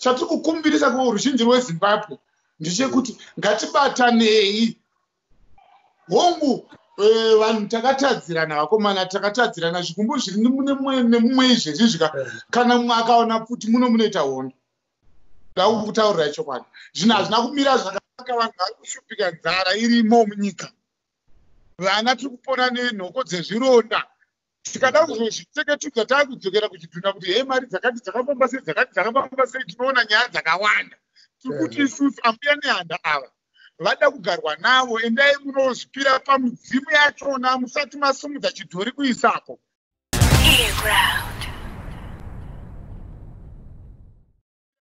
chatiri kukumbirisa kuruzhinji rwezimbabwe ndechekuti ngatibatanei. Hongu eh, vanhu takatadzirana vakomana takatadzirana zvikumbu zviri nemumwe izvezvi zvika kana mumwe akaona kuti muno munoita hondo ndakukutaurirai chokwadi. Zvinhu hazvina kumira zvakanaka vanhu vari kushupika nzara irimo munyika. Vana tiri kupona nenhoko dzezvironda tikada kuzozvitseketudza taakudzokera kuchidhuna kuti hei mari dzakati dzakafamba sei? Dzakati dzakafamba sei? Tinoona nyaya dzakawanda. Tiri kuti isusu ambuya nehanda ava vada kugarwa navo endai munozvipira pamidzimu yachona musati masumudza chidhori kuisapo. Eagle.